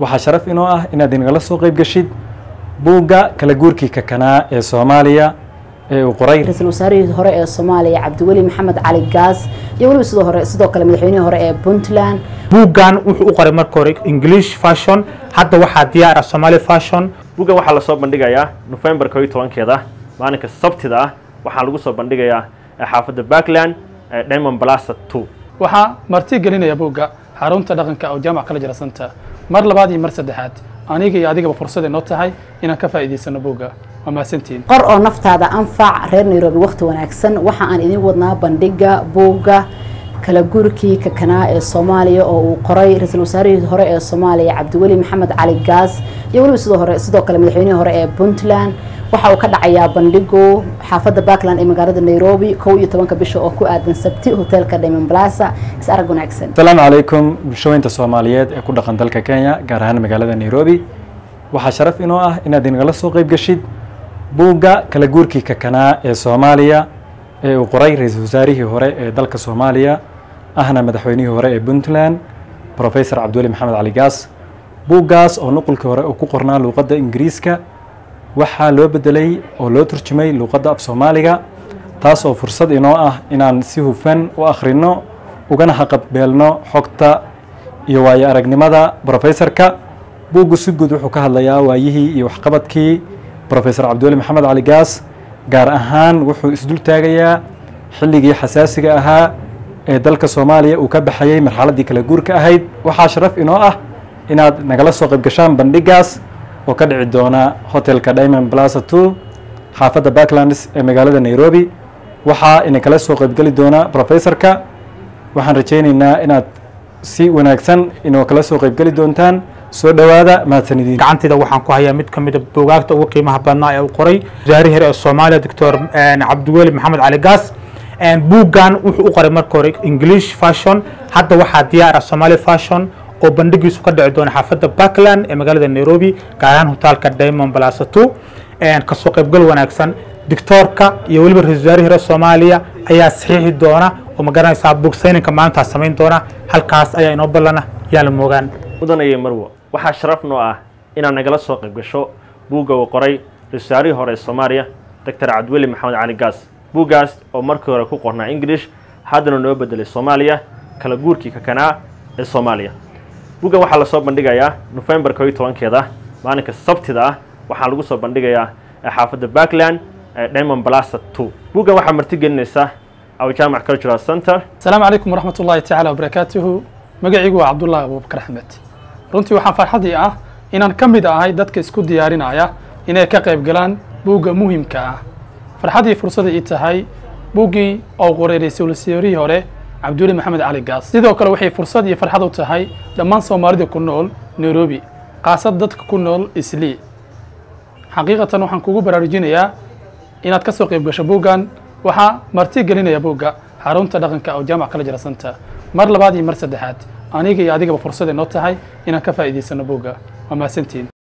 waxaa sharaf inoo ah inaad inagala soo qayb geshid buugga kala guurkii kakanaa ee soomaaliya ee uu qoray. Ra'iisul wasaarihii hore ee soomaaliya cabdiweli maxamed cali gaas iyo weliba sidoo hore sidoo kale madaxweynihii hore ee puntland. Buuggan wuxuu u qoray marka hore english fashion hadda waxaa diyaar ah somali fashion. Buuggan waxaa la soo bandhigayaa nofembar koo iyo tobankeeda maalinka sabtida ah waxaa lagu soo bandhigayaa xaafadda backland diamond blasa two. Waxaa marti gelinaya buugga xarunta dhaqanka oo jaamac kala jira santa mar labaad iyo mar saddexaad aniga iyo adigaba fursad inoo tahay inaan ka faa'iidaysano buugga waa mahadsantihiin qor oo naftaada anfac reer nairobi wakhti wanaagsan. Waxa aan idin wadnaa bandhiga buugga kala guurkii kakanaa ee soomaaliya oo uu qoray ra'iisul wasaarihii hore ee soomaaliya cabdiweli maxamed cali gaas iyo weliba sidoo hore sidoo kale madaxweynihii hore ee puntland waxa uu ka dhacayaa bandhigu xaafadda backland ee magaalada nairobi kow iyo tobanka bisha oo ku aadan sabti hoteelka diamond plaza. Is arag wanaagsan. Asalaamu calaykum bulshooyinta soomaaliyeed ee ku dhaqan dalka kenya gaar ahaan magaalada nairobi. Waxaa sharaf inoo ah inaad inagala soo qayb geshid buugga kala guurkii kakanaa ee soomaaliya ee uu qoray ra'iisul wasaarihii hore ee dalka soomaaliya ahna madaxweynihii hore ee puntland professor cabdiweli maxamed cali gaas. Buuggaas oo nuqulkii hore uu ku qornaa luuqadda ingiriiska waxaa loo bedelay oo loo turjumay luuqadda af soomaaliga taas oo fursad inoo ah inaan si hufan u akhrino ugana haqabbeelno xogta iyo waayo aragnimada brofessorka buuggu si guud wuxuu ka hadlayaa waayihii iyo waxqabadkii professor cabdiweli maxamed cali gaas gaar ahaan wuxuu isdul taagayaa xilligii xasaasiga ahaa ee dalka soomaaliya uu ka baxayey marxaladdii kala guurka ahayd. Waxaa sharaf inoo ah inaad nagala soo qayb gashaan bandhigaas oo ka dhici doona hotelka diamond plaza two xaafadda backlands ee magaalada nairobi. Waxaa idinkala soo qaybgeli doona professorka. Waxaan rajaynaynaa inaad si wanaagsan inoo kala soo qaybgeli doontaan. Soo dhowaada mahadsanidin gacantayda waxaan ku hayaa mid ka mid a buugaagta ugu qiimaha badnaa ee uu qoray. Wasaarihii hore ee soomaaliya doctor cabdiweli maxamed cali gaas. Buuggan wuxuu u qoray marka hore english fashion. Hadda waxaa diyaar ah somali fashion oo bandhigiisu ka dhici doona xaafadda backland ee magaalada nairobi gaar ahaan hotaalka diamond plaza two. Kasoo qaybgal wanaagsan. Dictoorka iyo weliba ra'isul wasaarihii hore soomaaliya ayaa saxiixi doona oo ma garanaysaa buug sayninka maalintaas samayn doona. Halkaas ayaa inoo ballana yaa la moogaan mudanaya marwo waxaa sharaf noo ah inaad nagala soo qayb gasho buugga uu qoray ra'isul wasaarihii hore ee soomaaliya doctor cabdiweli maxamed cali gaas. Buuggaas oo markii hore ku qornaa english haddana noo bedelay soomaaliya kala guurkii kakanaa ee soomaaliya buuggan waxaa la soo bandhigayaa nofembar koo iyo tobankeeda maalinka sabtida ah waxaa lagu soo bandhigayaa xaafadda backland diamond blasa two. Buuggan waxaa marti gelinaysa awjaamac cultural center. Asalaamu calaykum waraxmat ullahi tacaala wabarakaatuhu magacaygu waa cabdullaahi abuubakar axmed. Runtii waxaa farxadii ah inaan ka mid ahay dadka isku diyaarinaya inay ka qayb galaan buugga muhimka ah. Farxadii fursada ii tahay buuggii oo qoray ra'iisul hore cabdiweli maxamed cali gaas. Sidoo kale waxay fursad iyo farxad u tahay dhammaan soomaalida ku nool nairobi kaasad dadka ku nool islii xaqiiqatan waxaan kugu baraarujinayaa inaad ka soo qayb gasho buuggan waxaa marti gelinaya buugga xarunta dhaqanka oo jaamac kala jira santa. Mar labaad iyo mar saddexaad aniga iyo adigaba fursad inoo tahay inaan ka faa'iidaysano buugga waa mahadsantihiin